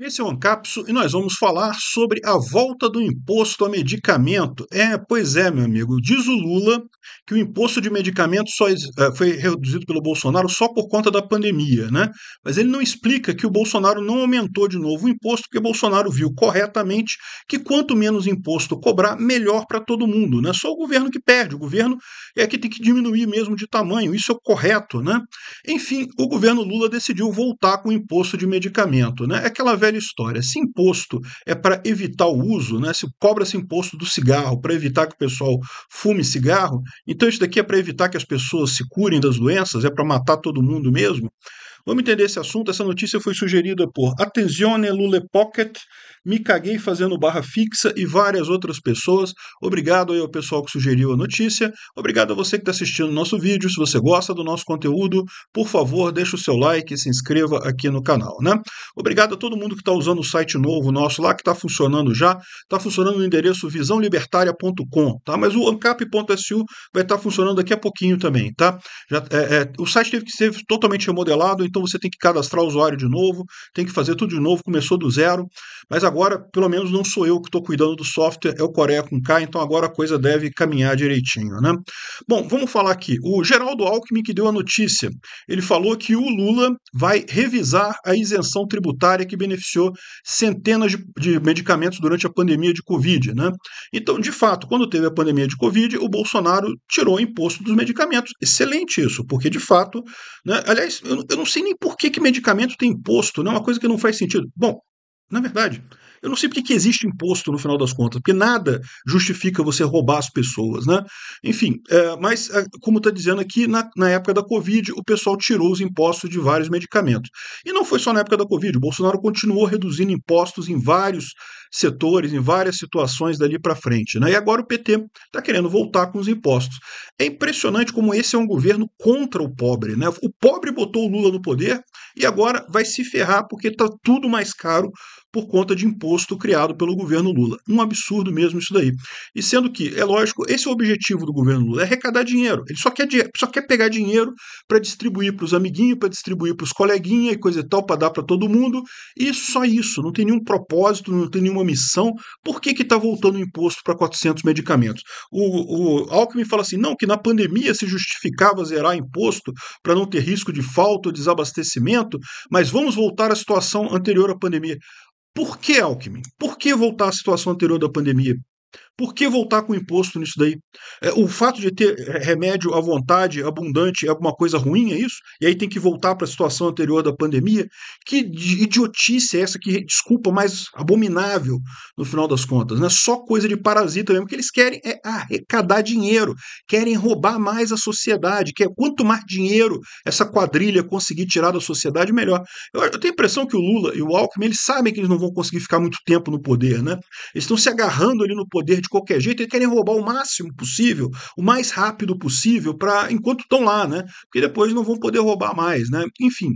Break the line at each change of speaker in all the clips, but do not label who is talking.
Esse é o Ancapso e nós vamos falar sobre a volta do imposto a medicamento. É, pois é, meu amigo. Diz o Lula que o imposto de medicamento só uh, foi reduzido pelo Bolsonaro só por conta da pandemia, né? Mas ele não explica que o Bolsonaro não aumentou de novo o imposto, porque Bolsonaro viu corretamente que quanto menos imposto cobrar, melhor para todo mundo, né? Só o governo que perde. O governo é que tem que diminuir mesmo de tamanho. Isso é correto, né? Enfim, o governo Lula decidiu voltar com o imposto de medicamento, né? É aquela velha velha história. Se imposto é para evitar o uso, né? se cobra-se imposto do cigarro para evitar que o pessoal fume cigarro, então isso daqui é para evitar que as pessoas se curem das doenças, é para matar todo mundo mesmo. Vamos entender esse assunto. Essa notícia foi sugerida por Attenzione Lule Pocket, Me Caguei Fazendo Barra Fixa e várias outras pessoas. Obrigado aí ao pessoal que sugeriu a notícia. Obrigado a você que está assistindo o nosso vídeo. Se você gosta do nosso conteúdo, por favor, deixe o seu like e se inscreva aqui no canal. Né? Obrigado a todo mundo que está usando o site novo nosso lá, que está funcionando já. Está funcionando no endereço visãolibertaria.com, tá? mas o ancap.su vai estar tá funcionando daqui a pouquinho também. Tá? Já, é, é, o site teve que ser totalmente remodelado, então você tem que cadastrar o usuário de novo, tem que fazer tudo de novo, começou do zero. Mas agora, pelo menos, não sou eu que estou cuidando do software, é o Coreia com K, então agora a coisa deve caminhar direitinho, né? Bom, vamos falar aqui. O Geraldo Alckmin que deu a notícia, ele falou que o Lula vai revisar a isenção tributária que beneficiou centenas de, de medicamentos durante a pandemia de Covid, né? Então, de fato, quando teve a pandemia de Covid, o Bolsonaro tirou o imposto dos medicamentos. Excelente isso, porque de fato, né? Aliás, eu, eu não sei nem por que, que medicamento tem imposto, né? Uma coisa que não faz sentido. Bom, na verdade, eu não sei porque que existe imposto no final das contas, porque nada justifica você roubar as pessoas, né? Enfim, é, mas é, como está dizendo aqui, na, na, época da Covid, o pessoal tirou os impostos de vários medicamentos. E não foi só na época da Covid, o Bolsonaro continuou reduzindo impostos em vários setores, em várias situações dali para frente. Né? E agora o PT está querendo voltar com os impostos. É impressionante como esse é um governo contra o pobre. Né? O pobre botou o Lula no poder e agora vai se ferrar porque está tudo mais caro por conta de imposto criado pelo governo Lula. Um absurdo mesmo isso daí. E sendo que, é lógico, esse é o objetivo do governo Lula, é arrecadar dinheiro. Ele só quer, só quer pegar dinheiro para distribuir para os amiguinhos, para distribuir para os coleguinhas e coisa e tal, para dar para todo mundo. E só isso, não tem nenhum propósito, não tem nenhuma missão. Por que está voltando o imposto para 400 medicamentos? O, o Alckmin fala assim, não, que na pandemia se justificava zerar imposto para não ter risco de falta ou desabastecimento, mas vamos voltar à situação anterior à pandemia. Por que, Alckmin? Por que voltar à situação anterior da pandemia? Por que voltar com imposto nisso daí? É, o fato de ter é, remédio à vontade, abundante, é alguma coisa ruim, é isso? E aí tem que voltar para a situação anterior da pandemia? Que idiotice é essa? Que desculpa mais abominável no final das contas, né? Só coisa de parasita mesmo. Que eles querem é arrecadar dinheiro, querem roubar mais a sociedade, quer quanto mais dinheiro essa quadrilha conseguir tirar da sociedade, melhor. Eu, eu tenho a impressão que o Lula e o Alckmin, eles sabem que eles não vão conseguir ficar muito tempo no poder, né? Eles estão se agarrando ali no poder de qualquer jeito, eles querem roubar o máximo possível, o mais rápido possível, para enquanto estão lá, né? Porque depois não vão poder roubar mais, né? Enfim,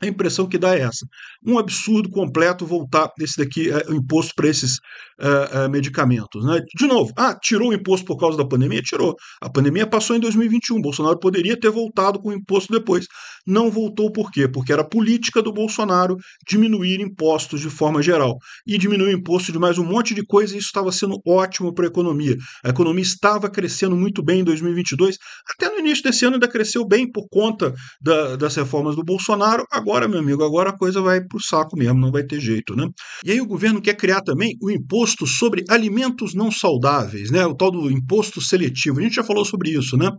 a impressão que dá é essa. Um absurdo completo voltar esse daqui, é, o imposto para esses é, é, medicamentos. Né? De novo, ah, tirou o imposto por causa da pandemia? Tirou. A pandemia passou em 2021. Bolsonaro poderia ter voltado com o imposto depois. Não voltou por quê? Porque era política do Bolsonaro diminuir impostos de forma geral. E diminuir o imposto de mais um monte de coisa, e isso estava sendo ótimo para a economia. A economia estava crescendo muito bem em 2022. Até no início desse ano ainda cresceu bem por conta da, das reformas do Bolsonaro agora, meu amigo, agora a coisa vai para o saco mesmo, não vai ter jeito, né? E aí o governo quer criar também o imposto sobre alimentos não saudáveis, né? O tal do imposto seletivo. A gente já falou sobre isso, né?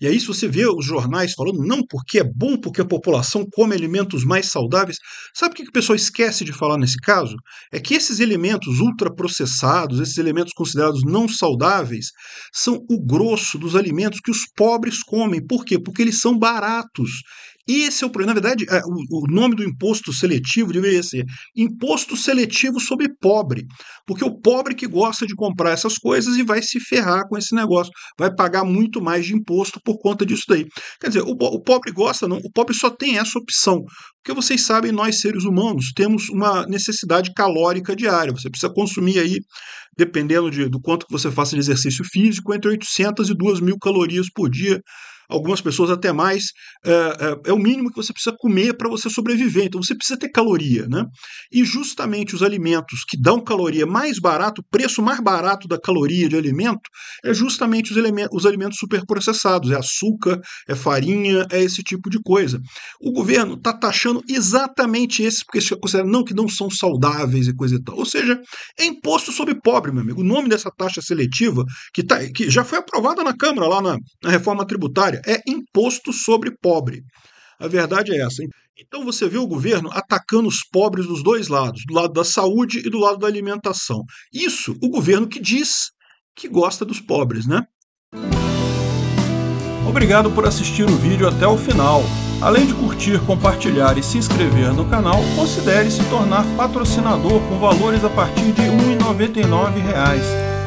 E aí, se você vê os jornais falando, não, porque é bom, porque a população come alimentos mais saudáveis. Sabe o que o pessoal esquece de falar nesse caso? É que esses alimentos ultraprocessados, esses alimentos considerados não saudáveis, são o grosso dos alimentos que os pobres comem. Por quê? Porque eles são baratos. Esse é o problema. Na verdade, é, o, nome do imposto seletivo deveria ser imposto seletivo sobre pobre. Porque o pobre que gosta de comprar essas coisas e vai se ferrar com esse negócio. Vai pagar muito mais de imposto por conta disso daí. Quer dizer, o, o pobre gosta, não. O pobre só tem essa opção. Porque vocês sabem, nós seres humanos temos uma necessidade calórica diária. Você precisa consumir aí, dependendo de, do quanto que você faça de exercício físico, entre 800 e 2 mil calorias por dia algumas pessoas até mais. É, é, o mínimo que você precisa comer para você sobreviver. Então você precisa ter caloria, né? E justamente os alimentos que dão caloria mais barato, o preço mais barato da caloria de alimento, é justamente os, os alimentos superprocessados. É açúcar, é farinha, é esse tipo de coisa. O governo está taxando exatamente esses, porque considera não que não são saudáveis e coisa e tal. Ou seja, é imposto sobre pobre, meu amigo. O nome dessa taxa seletiva, que, tá, que já foi aprovada na Câmara, lá na, na reforma tributária, é imposto sobre pobre. A verdade é essa. Então você vê o governo atacando os pobres dos dois lados, do lado da saúde e do lado da alimentação. Isso, o governo que diz que gosta dos pobres, né?
Obrigado por assistir o vídeo até o final. Além de curtir, compartilhar e se inscrever no canal, considere se tornar patrocinador com valores a partir de R$ 1,99